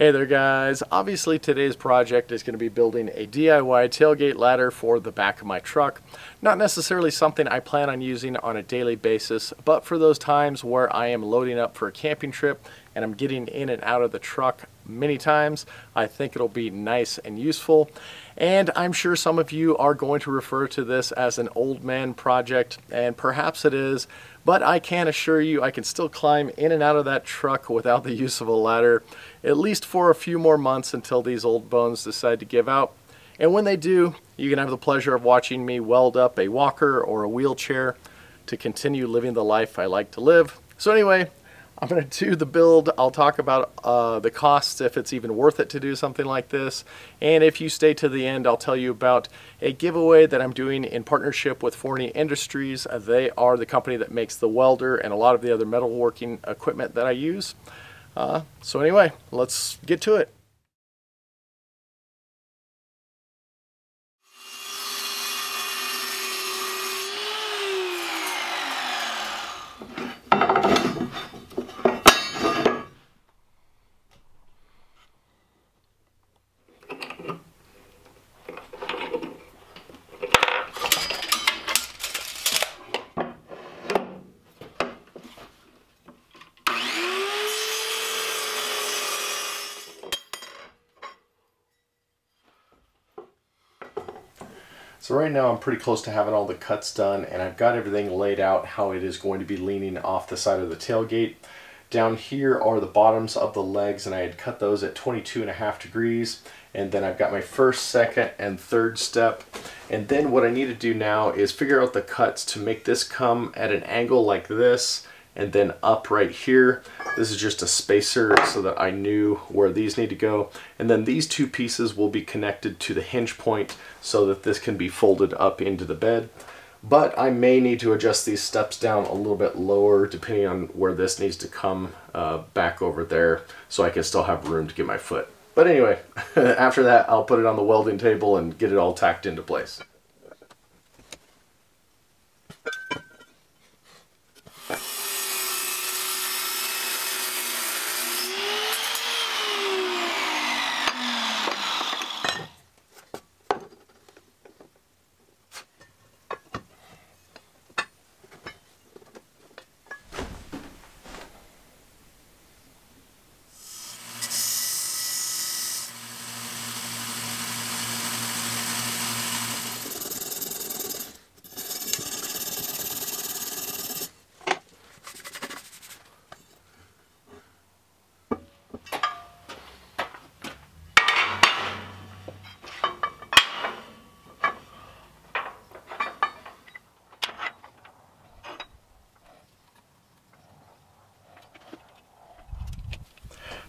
Hey there guys, obviously today's project is going to be building a DIY tailgate ladder for the back of my truck. Not necessarily something I plan on using on a daily basis, but for those times where I am loading up for a camping trip and I'm getting in and out of the truck many times, I think it'll be nice and useful. And I'm sure some of you are going to refer to this as an old man project, and perhaps it is, but I can assure you I can still climb in and out of that truck without the use of a ladder, at least for a few more months until these old bones decide to give out. And when they do, you can have the pleasure of watching me weld up a walker or a wheelchair to continue living the life I like to live. So anyway, I'm going to do the build. I'll talk about uh, the costs, if it's even worth it to do something like this. And if you stay to the end, I'll tell you about a giveaway that I'm doing in partnership with Forney Industries. They are the company that makes the welder and a lot of the other metalworking equipment that I use. Uh, so anyway, let's get to it. So right now I'm pretty close to having all the cuts done and I've got everything laid out how it is going to be leaning off the side of the tailgate. Down here are the bottoms of the legs and I had cut those at 22 and a half degrees and then I've got my first, second, and third step. And then what I need to do now is figure out the cuts to make this come at an angle like this and then up right here. This is just a spacer so that I knew where these need to go. And then these two pieces will be connected to the hinge point so that this can be folded up into the bed. But I may need to adjust these steps down a little bit lower depending on where this needs to come uh, back over there so I can still have room to get my foot. But anyway, after that I'll put it on the welding table and get it all tacked into place.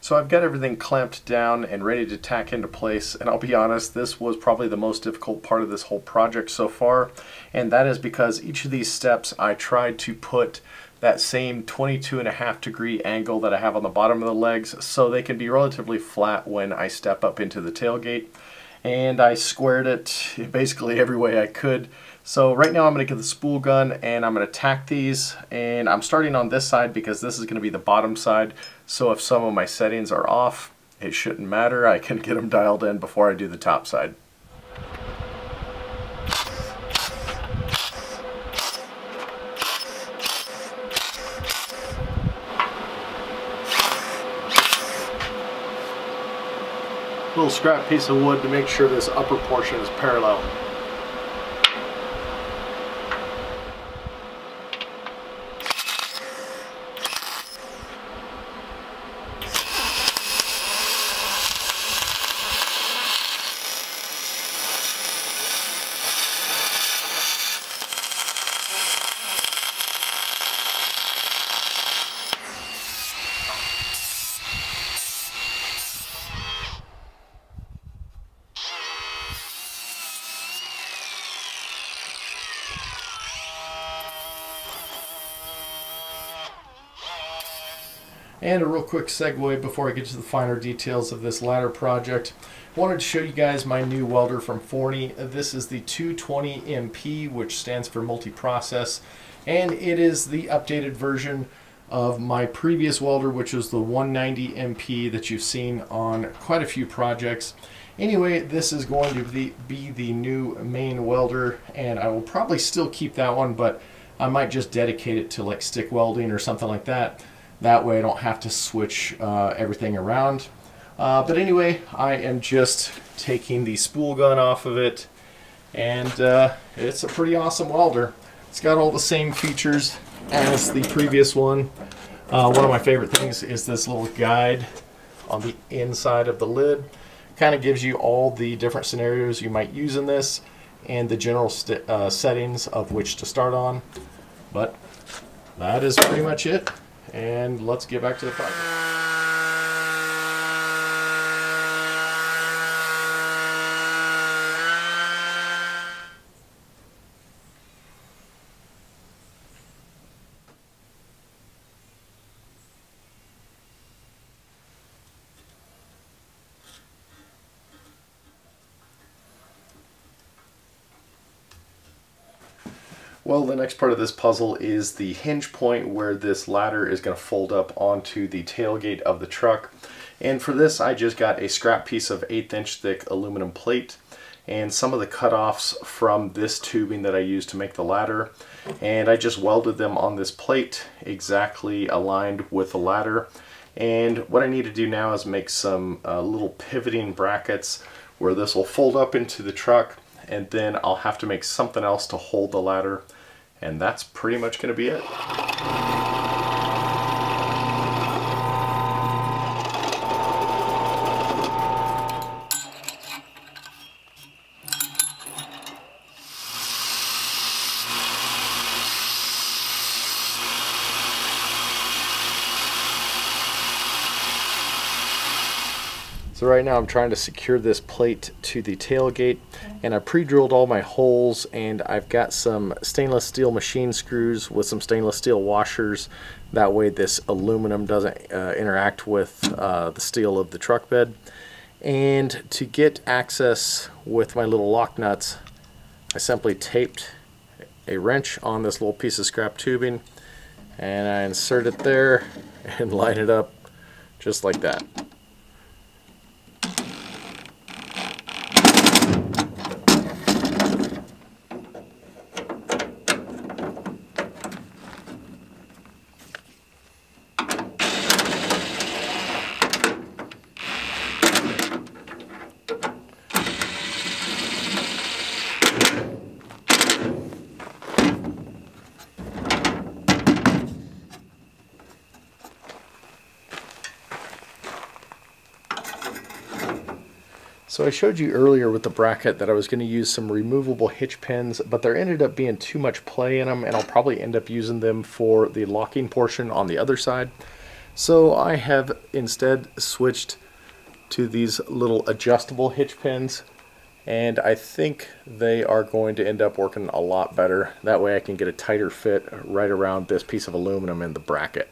So I've got everything clamped down and ready to tack into place. And I'll be honest this was probably the most difficult part of this whole project so far. And that is because each of these steps I tried to put that same 22 and a half degree angle that I have on the bottom of the legs so they can be relatively flat when I step up into the tailgate. And I squared it basically every way I could. So right now I'm going to get the spool gun and I'm going to tack these. And I'm starting on this side because this is going to be the bottom side so if some of my settings are off it shouldn't matter I can get them dialed in before I do the top side. little scrap piece of wood to make sure this upper portion is parallel. And a real quick segue before I get to the finer details of this ladder project. I wanted to show you guys my new welder from Forney. This is the 220MP, which stands for multi-process, and it is the updated version of my previous welder, which was the 190 MP that you've seen on quite a few projects. Anyway, this is going to be the new main welder, and I will probably still keep that one, but I might just dedicate it to like stick welding or something like that. That way I don't have to switch uh, everything around. Uh, but anyway, I am just taking the spool gun off of it, and uh, it's a pretty awesome welder. It's got all the same features as the previous one. Uh, one of my favorite things is this little guide on the inside of the lid. Kind of gives you all the different scenarios you might use in this and the general uh, settings of which to start on. But that is pretty much it. And let's get back to the project. Well, the next part of this puzzle is the hinge point where this ladder is going to fold up onto the tailgate of the truck. And for this, I just got a scrap piece of eighth inch thick aluminum plate and some of the cutoffs from this tubing that I used to make the ladder. And I just welded them on this plate exactly aligned with the ladder. And what I need to do now is make some uh, little pivoting brackets where this will fold up into the truck and then I'll have to make something else to hold the ladder and that's pretty much going to be it. So right now I'm trying to secure this plate to the tailgate and I pre-drilled all my holes and I've got some stainless steel machine screws with some stainless steel washers. That way this aluminum doesn't uh, interact with uh, the steel of the truck bed. And to get access with my little lock nuts I simply taped a wrench on this little piece of scrap tubing and I insert it there and line it up just like that. So I showed you earlier with the bracket that I was going to use some removable hitch pins, but there ended up being too much play in them, and I'll probably end up using them for the locking portion on the other side. So I have instead switched to these little adjustable hitch pins, and I think they are going to end up working a lot better. That way I can get a tighter fit right around this piece of aluminum in the bracket.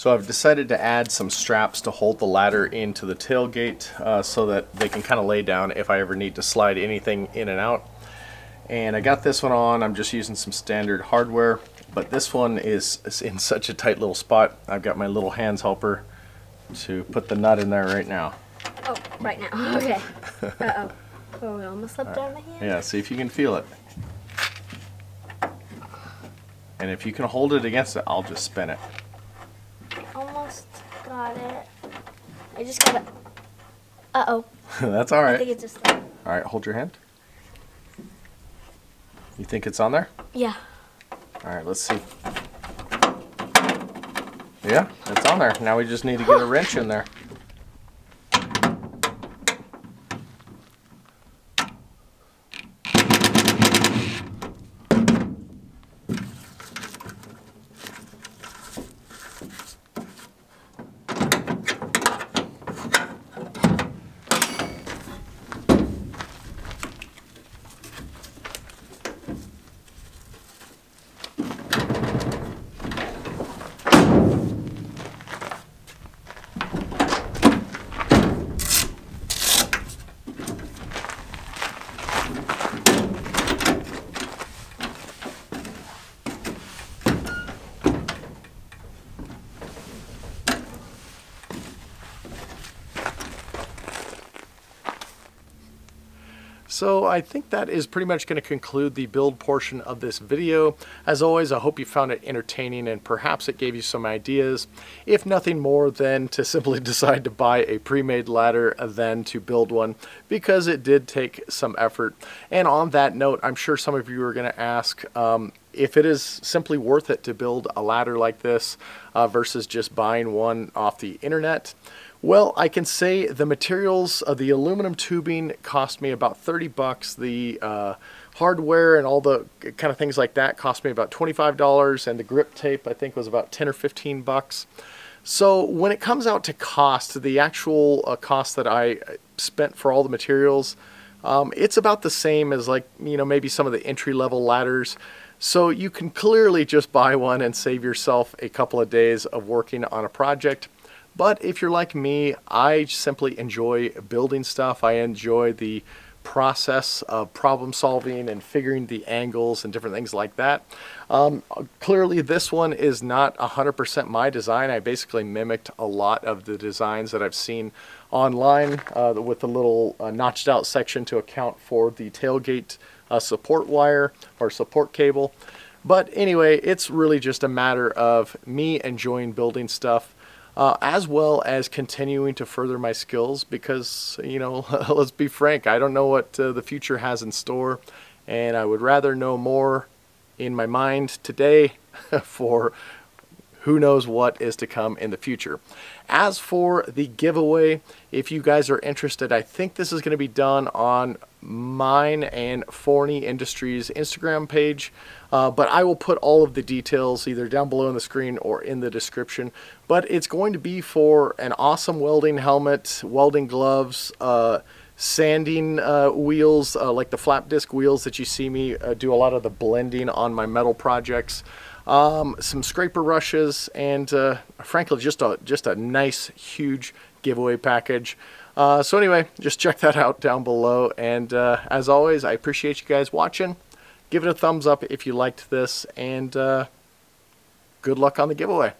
So I've decided to add some straps to hold the ladder into the tailgate uh, so that they can kind of lay down if I ever need to slide anything in and out. And I got this one on, I'm just using some standard hardware, but this one is, is in such a tight little spot. I've got my little hands helper to put the nut in there right now. Oh, right now, okay. Uh-oh. Oh, it almost slipped out of my hand. Yeah, see if you can feel it. And if you can hold it against it, I'll just spin it got it. I just got it. Uh-oh. That's all right. I think it's just there. All right, hold your hand. You think it's on there? Yeah. All right, let's see. Yeah, it's on there. Now we just need to get a wrench in there. So I think that is pretty much going to conclude the build portion of this video. As always, I hope you found it entertaining and perhaps it gave you some ideas. If nothing more than to simply decide to buy a pre-made ladder than to build one because it did take some effort. And on that note, I'm sure some of you are going to ask, um, if it is simply worth it to build a ladder like this uh, versus just buying one off the internet. Well, I can say the materials of the aluminum tubing cost me about 30 bucks. The uh, hardware and all the kind of things like that cost me about $25 and the grip tape I think was about 10 or 15 bucks. So when it comes out to cost, the actual uh, cost that I uh, spent for all the materials, um, it's about the same as like, you know, maybe some of the entry level ladders. So you can clearly just buy one and save yourself a couple of days of working on a project. But if you're like me, I simply enjoy building stuff. I enjoy the process of problem solving and figuring the angles and different things like that. Um, clearly this one is not 100% my design. I basically mimicked a lot of the designs that I've seen online uh, with the little uh, notched out section to account for the tailgate uh, support wire or support cable. But anyway, it's really just a matter of me enjoying building stuff uh, as well as continuing to further my skills because, you know, let's be frank, I don't know what uh, the future has in store, and I would rather know more in my mind today for who knows what is to come in the future. As for the giveaway, if you guys are interested, I think this is going to be done on mine and Forney Industries Instagram page. Uh, but I will put all of the details either down below in the screen or in the description. But it's going to be for an awesome welding helmet, welding gloves, uh, sanding uh, wheels, uh, like the flap disc wheels that you see me uh, do a lot of the blending on my metal projects. Um, some scraper rushes, and uh, frankly, just a just a nice, huge giveaway package. Uh, so anyway, just check that out down below. And uh, as always, I appreciate you guys watching. Give it a thumbs up if you liked this, and good luck on the giveaway.